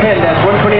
10, that's 128.